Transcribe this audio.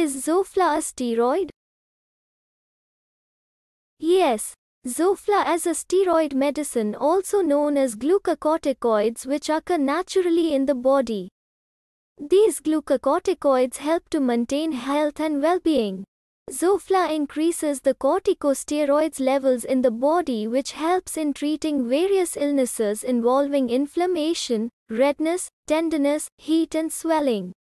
Is Zofla a steroid? Yes, Zofla is a steroid medicine also known as glucocorticoids which occur naturally in the body. These glucocorticoids help to maintain health and well-being. Zofla increases the corticosteroids levels in the body which helps in treating various illnesses involving inflammation, redness, tenderness, heat and swelling.